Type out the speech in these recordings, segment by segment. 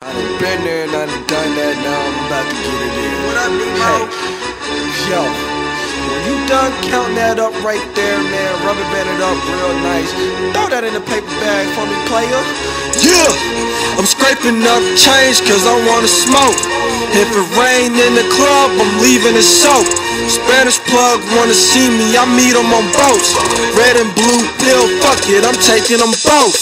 I done been there and I done done that, now I'm about to get it in. What up, Hey, yo, when you done counting that up right there, man, rubber band it up real nice. Throw that in the paper bag for me, player. Yeah, I'm scraping up change cause I wanna smoke. If it rain in the club, I'm leaving it soak. Spanish plug wanna see me, I meet them on boats. Red and blue pill, fuck it, I'm taking them both.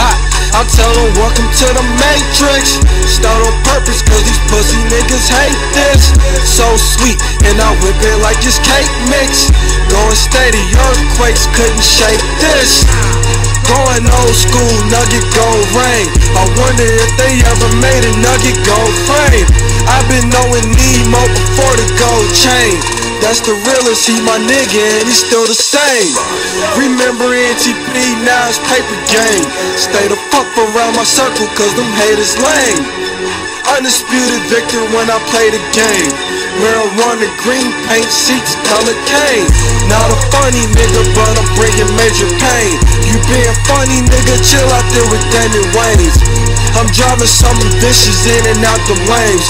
Hot, I tell them welcome to the matrix. Start on purpose cause these pussy niggas hate this. So sweet, and I whip it like it's cake mix. Going steady, earthquakes couldn't shake this. Going old school, nugget gold ring. I wonder if they ever made a nugget gold frame. I've been knowing Nemo before the gold chain. That's the realest, he my nigga and he's still the same. Remember Paper game. Stay the fuck around my circle cause them haters lame. Undisputed victor when I play the game. Marijuana, green paint, seats, color cane. Not a funny nigga, but I'm bringing major pain. You being funny, nigga, chill out there with Damon Wayans. I'm driving some vicious in and out the lanes.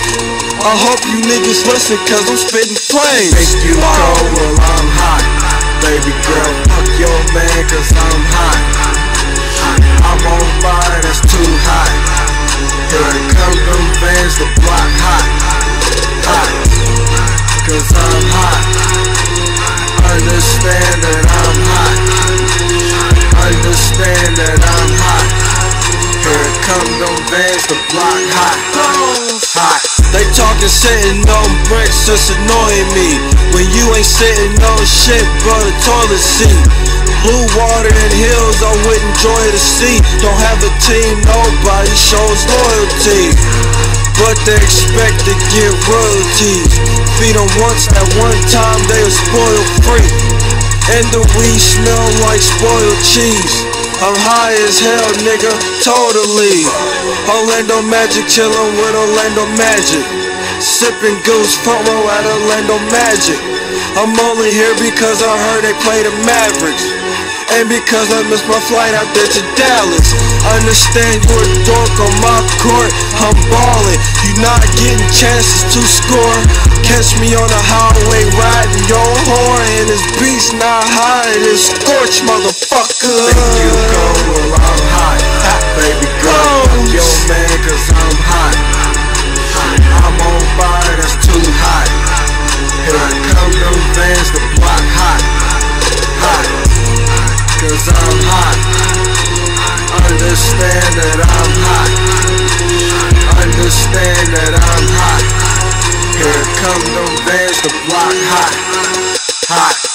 I hope you niggas listen, cause I'm spitting flames. Make you go, well I'm hot Baby girl, fuck your man the block hot Hot They talking sitting on bricks, just annoying me. When you ain't sitting on shit but a toilet seat. Blue water and hills, I wouldn't enjoy to see. Don't have a team, nobody shows loyalty. But they expect to get royalties. Feed them once, at one time they are spoiled free. And the weed smell like spoiled cheese. I'm high as hell, nigga, totally. Orlando Magic chillin' with Orlando Magic. Sippin' goose front row at Orlando Magic. I'm only here because I heard they play the Mavericks. And because I missed my flight out there to Dallas. Understand you're a dork on my court, I'm ballin'. You not getting chances to score. Catch me on the highway riding your horn, and this beat's not high, it's scorch, motherfucker. Cause I'm hot. Understand that I'm hot. Understand that I'm hot. Here come them vans, the block hot